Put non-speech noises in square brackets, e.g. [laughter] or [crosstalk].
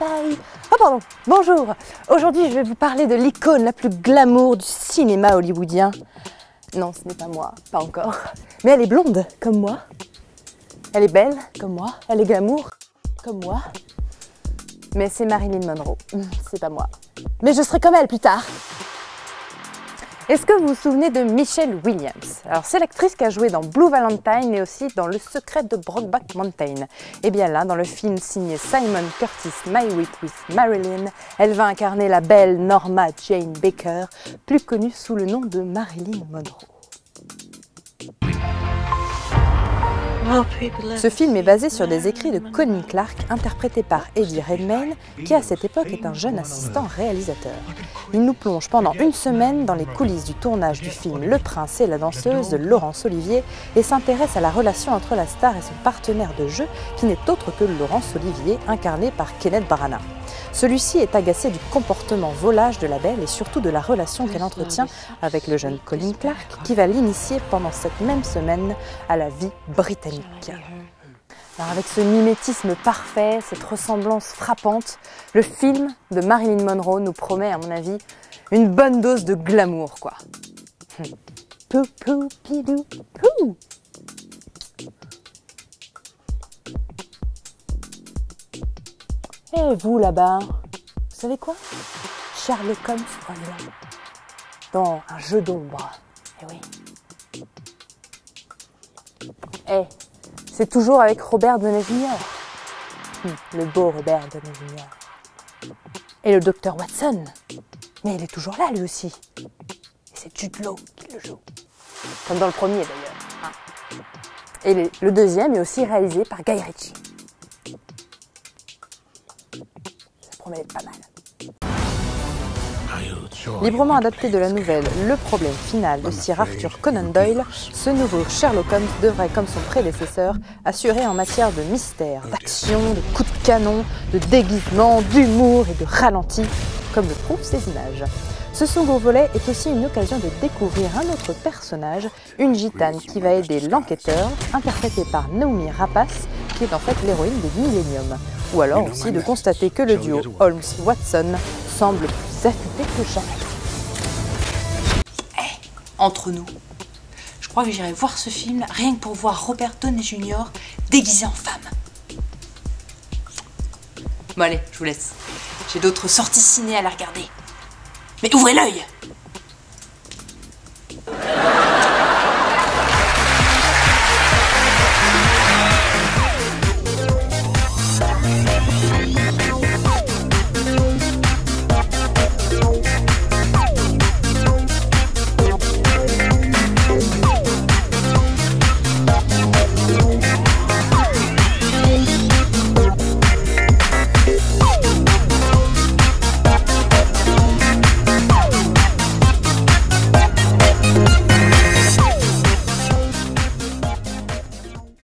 Oh pardon, bonjour Aujourd'hui je vais vous parler de l'icône la plus glamour du cinéma hollywoodien. Non, ce n'est pas moi, pas encore. Mais elle est blonde, comme moi. Elle est belle, comme moi. Elle est glamour, comme moi. Mais c'est Marilyn Monroe, c'est pas moi. Mais je serai comme elle plus tard. Est-ce que vous vous souvenez de Michelle Williams? Alors c'est l'actrice qui a joué dans Blue Valentine et aussi dans Le secret de Brokeback Mountain. Et eh bien là, dans le film signé Simon Curtis, My Week with Marilyn, elle va incarner la belle Norma Jane Baker, plus connue sous le nom de Marilyn Monroe. Ce film est basé sur des écrits de Connie Clark, interprété par Eddie Redmayne, qui à cette époque est un jeune assistant réalisateur. Il nous plonge pendant une semaine dans les coulisses du tournage du film Le Prince et la danseuse de Laurence Olivier et s'intéresse à la relation entre la star et son partenaire de jeu, qui n'est autre que Laurence Olivier, incarné par Kenneth Branagh. Celui-ci est agacé du comportement volage de la belle et surtout de la relation qu'elle entretient avec le jeune Colin Clark qui va l'initier pendant cette même semaine à la vie britannique. Alors avec ce mimétisme parfait, cette ressemblance frappante, le film de Marilyn Monroe nous promet, à mon avis, une bonne dose de glamour, quoi. [laughs] Pou, pou, pidou, pou. Et vous là-bas, vous savez quoi? Sherlock Holmes revient dans un jeu d'ombre. Eh oui. Eh, c'est toujours avec Robert Jr. Hum, le beau Robert Jr. Et le docteur Watson. Mais il est toujours là lui aussi. Et c'est Jude qui le joue. Comme dans le premier d'ailleurs. Hein. Et le deuxième est aussi réalisé par Guy Ritchie. Pas mal. Librement adapté de la nouvelle Le problème final de Sir Arthur Conan Doyle, ce nouveau Sherlock Holmes devrait, comme son prédécesseur, assurer en matière de mystère, d'action, de coups de canon, de déguisement, d'humour et de ralenti, comme le prouvent ces images. Ce second volet est aussi une occasion de découvrir un autre personnage, une gitane qui va aider l'enquêteur, interprétée par Naomi Rapace, qui est en fait l'héroïne des Millennium ou alors aussi de constater que le duo Holmes-Watson semble plus affûté que jamais. Eh, entre nous, je crois que j'irai voir ce film rien que pour voir Robert Downey Jr. déguisé en femme. Bon allez, je vous laisse. J'ai d'autres sorties ciné à la regarder. Mais ouvrez l'œil